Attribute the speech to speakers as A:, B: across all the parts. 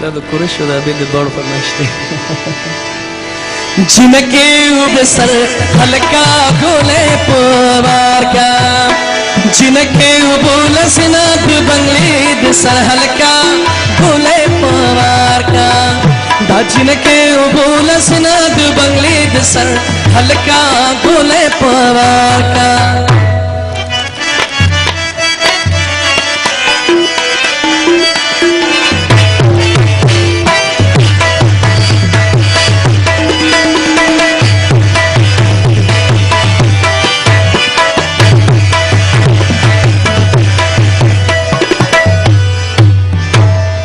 A: دا د قریشو د بیل دوړ پر نشته جنکه وب سر حلقا ګولې پوار کا. جنکه وبول سنات بنگلې د سر حلقا ګولې پوار کا. دا سنات سر ګولې پوار کا.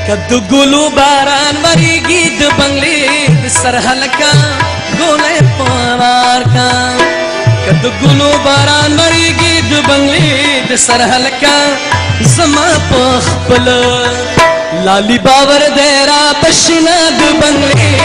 A: کد ګلو باران وریږي د بنگلې د سر هلکا ګولې پوار کا کد ګلو باران وریږي د بنگلې د سر هلکا زما په خپل لالی باور دیرا بشنا د بنگلې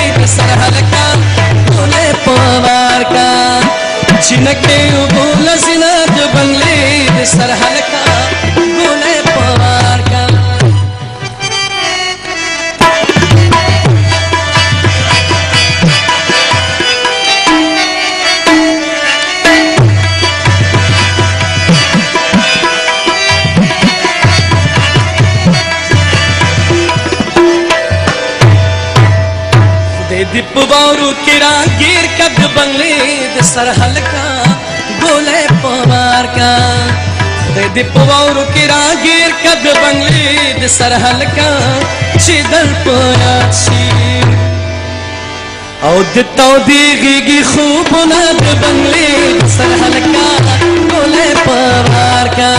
A: خاورو کې راګیر کډ بنګلې د سر هلکا ګولې پوار کا د دې پوارو کې راګیر کډ بنګلې د سر هلکا چې دل پورا شي او د تو دی غيږي خوبونه د بنګلې د سر هلکا ګولې پوار کا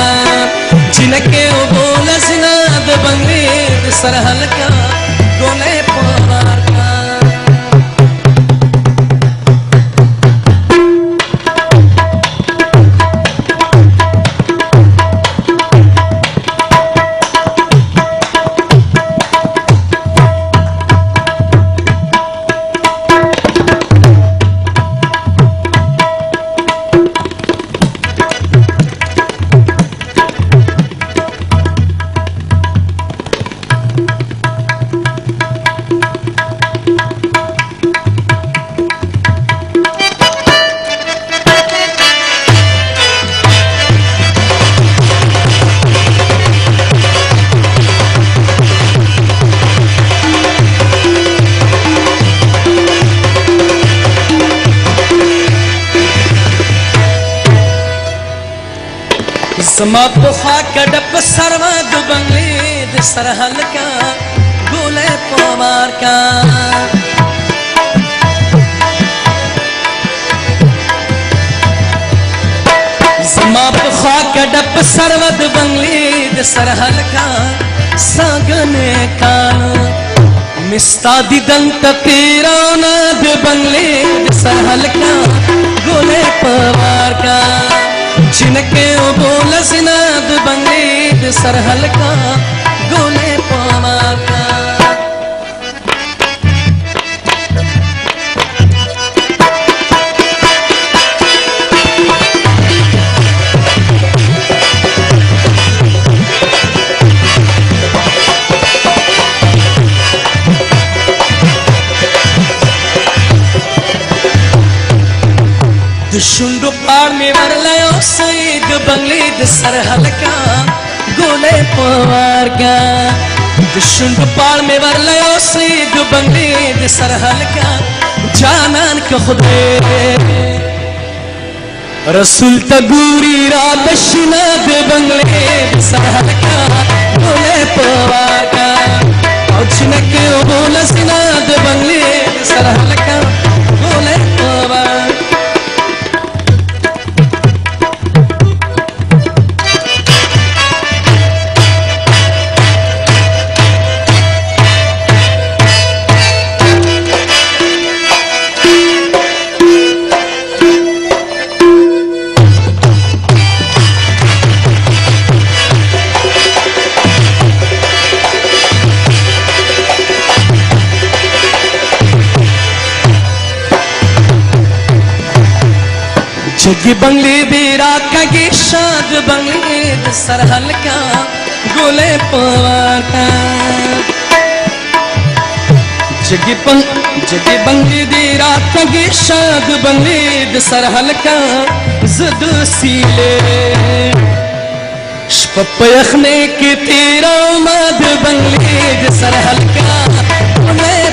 A: جنکه او بوله سنا د بنګلې د سر هلکا زما په خوا کډه په سروا د بنگلې د سر هلکا ګولې پوار کا. زما په خوا کډه په سروا د بنگلې د سر هلکا ساګنه کان. مستا دی دن تیرانا د بنگلې د سر هلکا ګولې پوار کا. چھنکے او بول سنا د بنگلې د د شونډو پاړ می ورلای او سید بنگلې د سر هلکا ګولې پوار د شونډو پاړ می ورلای او سید بنگلې د سر هلکا جانان که خدای رسول تګوري را بشنا د بنگلې د سر هلکا ګولې پوار کا۔ او چنکه وبول سنا جگی بنگلی دی راکا کی شاد بنگلی دی سرحل گولے پوار کا جگی بنگ جگی بنگلی دی راکا شاد بنگلی دی سرحل کا زد سیلے۔ شپ پیخنے کی تیرا ماد بنگلی دی سرحل کا گولے